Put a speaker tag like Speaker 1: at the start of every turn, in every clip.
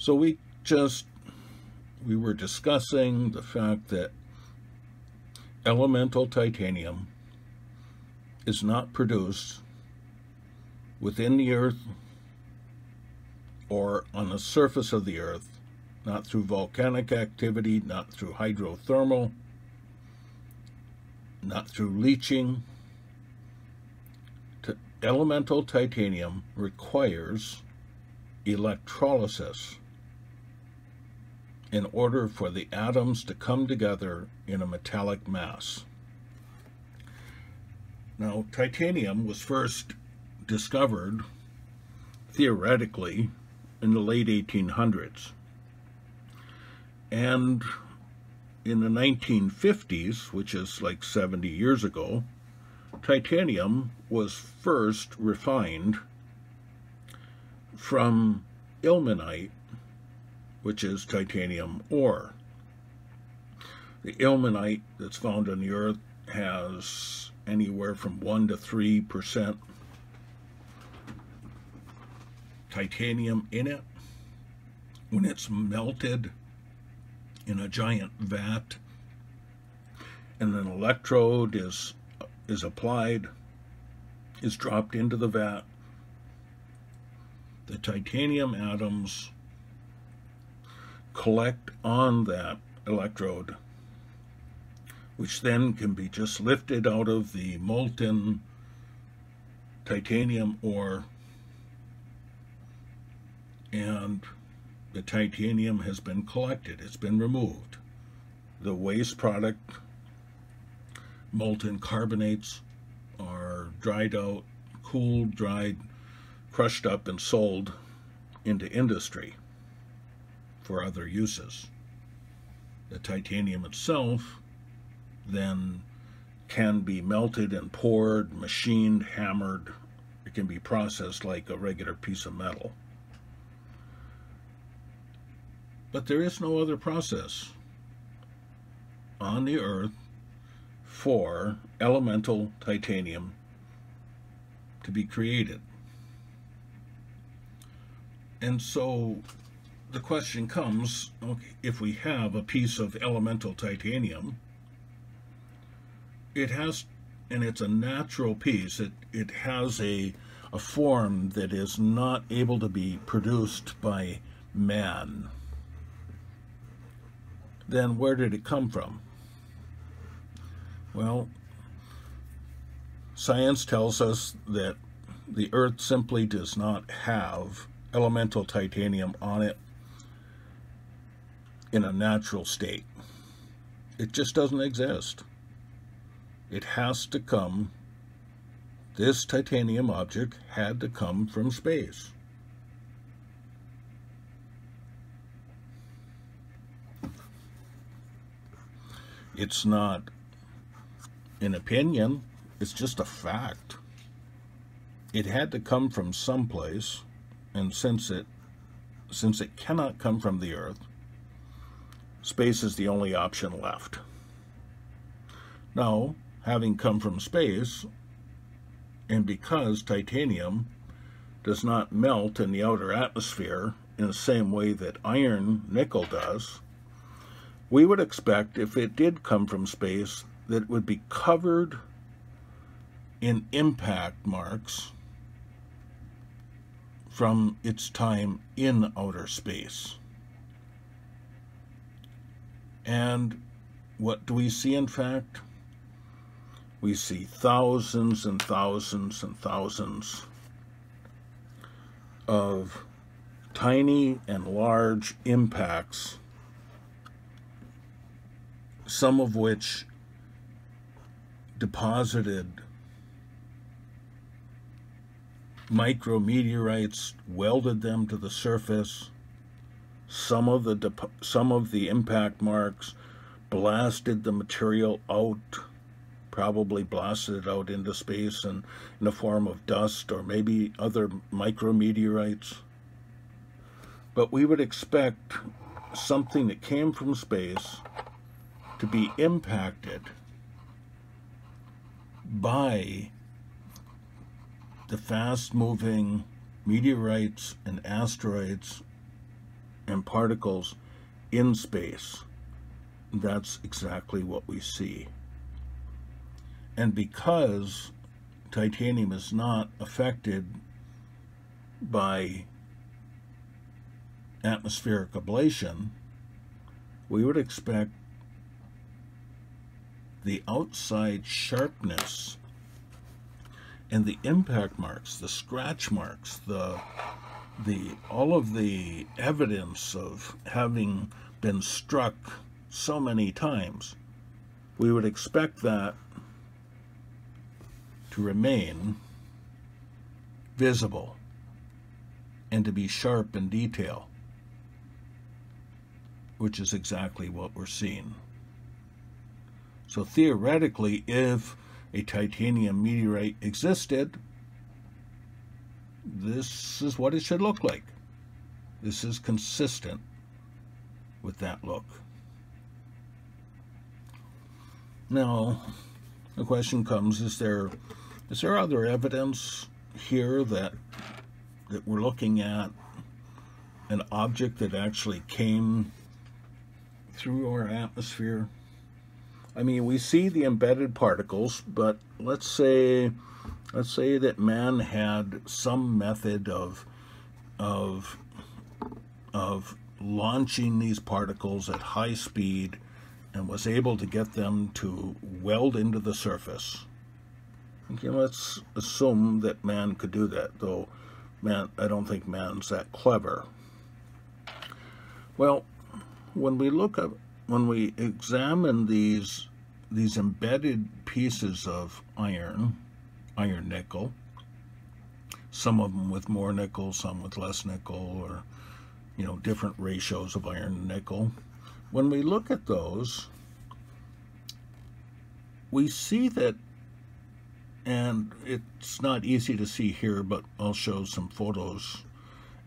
Speaker 1: So we just we were discussing the fact that elemental titanium is not produced within the earth or on the surface of the earth, not through volcanic activity, not through hydrothermal, not through leaching. elemental titanium requires electrolysis in order for the atoms to come together in a metallic mass. Now, titanium was first discovered theoretically in the late 1800s. And in the 1950s, which is like 70 years ago, titanium was first refined from ilmenite, which is titanium ore. The ilmenite that's found on the earth has anywhere from 1 to 3 percent titanium in it. When it's melted in a giant vat and an electrode is is applied, is dropped into the vat, the titanium atoms collect on that electrode, which then can be just lifted out of the molten titanium ore and the titanium has been collected. It's been removed. The waste product, molten carbonates, are dried out, cooled, dried, crushed up, and sold into industry for other uses. The titanium itself then can be melted and poured, machined, hammered. It can be processed like a regular piece of metal. But there is no other process on the earth for elemental titanium to be created. And so the question comes okay, if we have a piece of elemental titanium, it has, and it's a natural piece, it, it has a, a form that is not able to be produced by man then where did it come from? Well, science tells us that the Earth simply does not have elemental titanium on it in a natural state. It just doesn't exist. It has to come, this titanium object had to come from space. It's not an opinion, it's just a fact. It had to come from someplace, and since it since it cannot come from the earth, space is the only option left. Now, having come from space, and because titanium does not melt in the outer atmosphere in the same way that iron nickel does, we would expect if it did come from space that it would be covered in impact marks from its time in outer space. And what do we see in fact? We see thousands and thousands and thousands of tiny and large impacts some of which deposited micrometeorites, welded them to the surface. Some of the some of the impact marks blasted the material out, probably blasted it out into space and in the form of dust or maybe other micrometeorites. But we would expect something that came from space to be impacted by the fast moving meteorites and asteroids and particles in space. That's exactly what we see. And because titanium is not affected by atmospheric ablation, we would expect the outside sharpness and the impact marks, the scratch marks, the the all of the evidence of having been struck so many times, we would expect that to remain visible and to be sharp in detail, which is exactly what we're seeing. So theoretically, if a titanium meteorite existed, this is what it should look like. This is consistent with that look. Now, the question comes, is there is there other evidence here that that we're looking at an object that actually came through our atmosphere? I mean, we see the embedded particles, but let's say let's say that man had some method of of of launching these particles at high speed and was able to get them to weld into the surface. Okay, let's assume that man could do that, though man I don't think man's that clever. Well, when we look at when we examine these these embedded pieces of iron, iron nickel, some of them with more nickel, some with less nickel, or, you know, different ratios of iron and nickel. When we look at those, we see that, and it's not easy to see here, but I'll show some photos,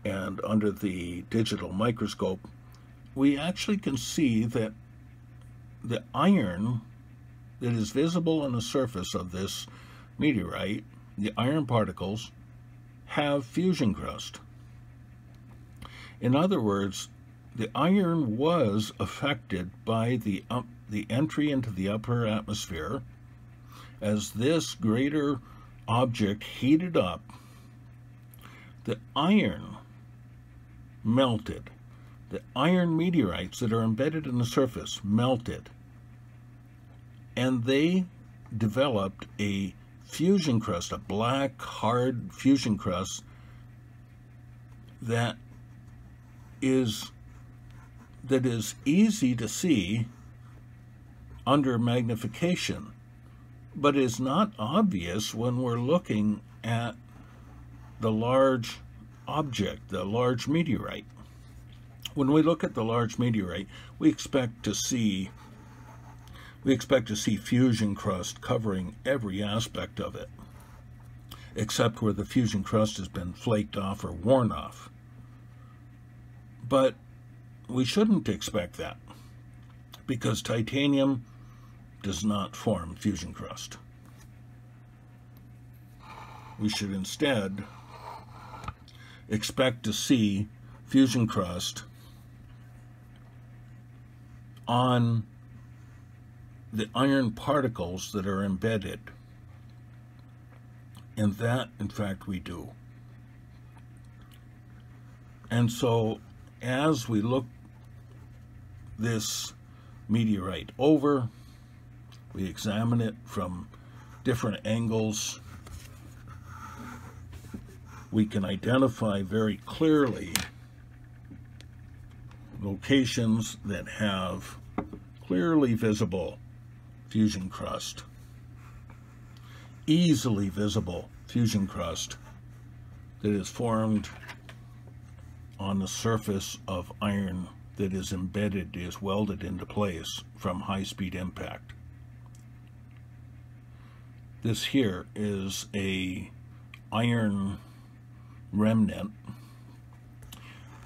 Speaker 1: and under the digital microscope, we actually can see that the iron that is visible on the surface of this meteorite, the iron particles, have fusion crust. In other words, the iron was affected by the, the entry into the upper atmosphere as this greater object heated up. The iron melted. The iron meteorites that are embedded in the surface melted and they developed a fusion crust, a black, hard fusion crust that is that is easy to see under magnification, but is not obvious when we're looking at the large object, the large meteorite. When we look at the large meteorite, we expect to see we expect to see fusion crust covering every aspect of it, except where the fusion crust has been flaked off or worn off. But we shouldn't expect that, because titanium does not form fusion crust. We should instead expect to see fusion crust on the iron particles that are embedded. And that, in fact, we do. And so, as we look this meteorite over, we examine it from different angles. We can identify very clearly locations that have clearly visible fusion crust. Easily visible fusion crust that is formed on the surface of iron that is embedded, is welded into place from high-speed impact. This here is a iron remnant.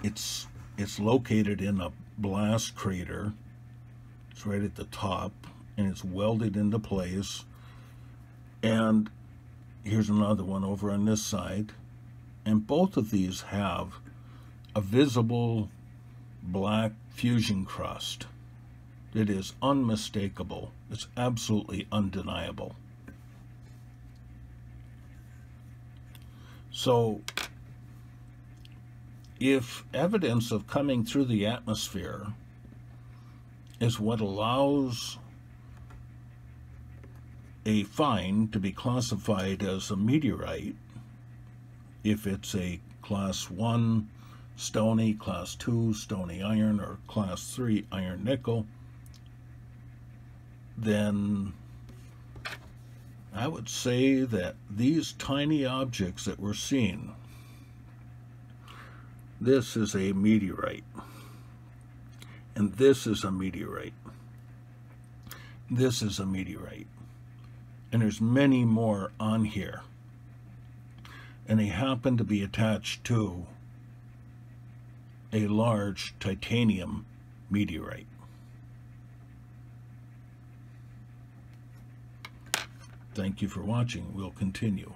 Speaker 1: It's it's located in a blast crater. It's right at the top and it's welded into place. And here's another one over on this side. And both of these have a visible black fusion crust. It is unmistakable. It's absolutely undeniable. So, if evidence of coming through the atmosphere is what allows a find to be classified as a meteorite, if it's a class 1 stony, class 2 stony iron, or class 3 iron nickel, then I would say that these tiny objects that we're seeing, this is a meteorite, and this is a meteorite. This is a meteorite. And there's many more on here. And they happen to be attached to a large titanium meteorite. Thank you for watching. We'll continue.